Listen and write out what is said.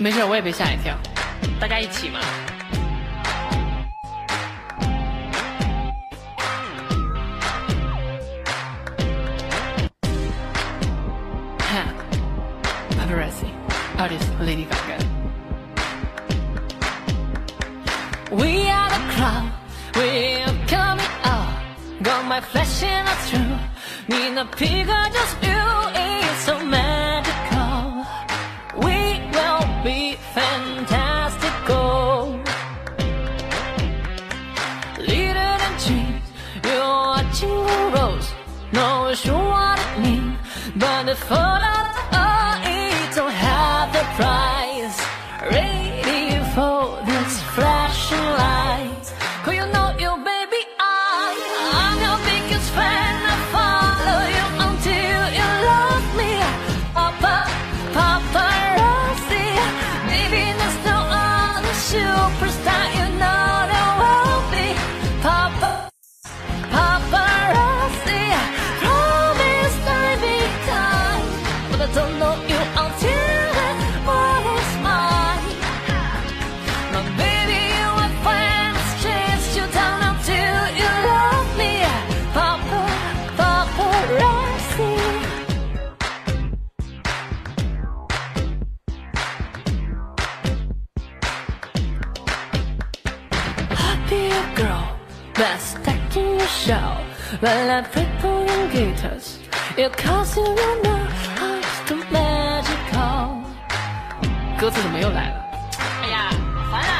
没事，我也被吓一跳，大家一起嘛。Hack, paparazzi, artist Lady Gaga. We are the crowd, we're coming out. Got my flesh in a true. Need a figure, just fantastical. Leader than dreams, you're watching the rose. Not sure what it means, but the photo, oh, it don't have the price. Ready Happy girl, best act in your show. While I people and gators, it cause you know how to magical. 歌词怎么又来了？哎呀，烦啊！